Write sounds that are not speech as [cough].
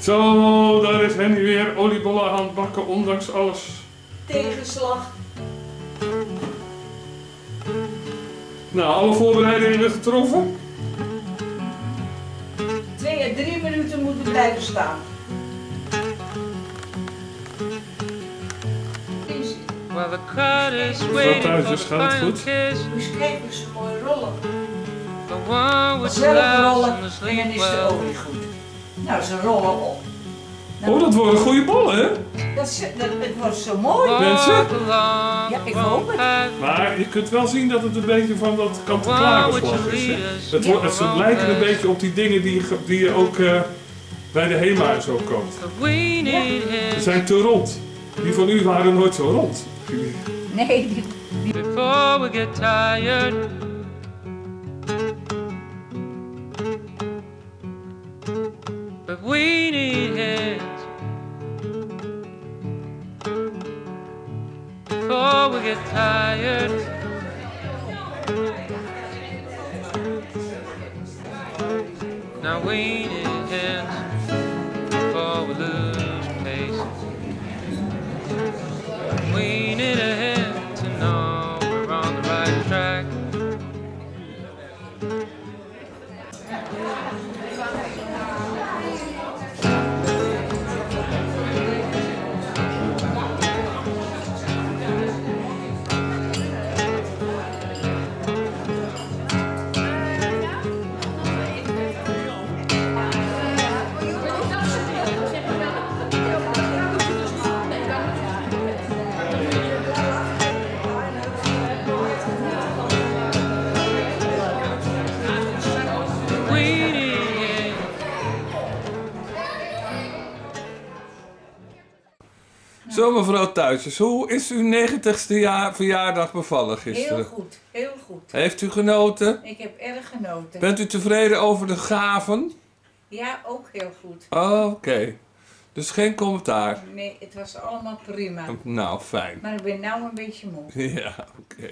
Zo, daar is Henny weer oliebollen aan het bakken, ondanks alles. Tegenslag. Nou, alle voorbereidingen getroffen? Twee à drie minuten moeten blijven staan. The crowd is the gaat het final goed? kijken hoe ze mooi rollen. the one with the Zelf rollen en dan is de olie goed. Nou, ze rollen op. Nou, Oh, dat worden goede bollen, hè? dat, is- dat, het wordt zo mooi. Mensen? Ja, ik hoop het. Maar je kunt wel zien dat het een beetje van dat kant-en-klare slag is. hè? Het, wordt, het ze lijken een beetje op die dingen die die je ook eh, bij de HEMA zo koopt. We Ze zijn te rond. Die van u waren nooit zo rond. Nee, before we get tired. But we need hands before we get tired. Now we need hands before we lose Grazie. Zo mevrouw Thuisjes, hoe is uw 90ste jaar, verjaardag bevallen heel gisteren? goed, heel goed. Heeft u genoten? Ik heb erg genoten. Bent u tevreden over de gaven? Ja, ook heel goed. Oh, Oké. Dus geen commentaar. Nee, het was allemaal prima. Nou, fijn. Maar ik ben nou een beetje moe. [laughs] Ja, oké.